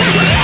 Hollywood.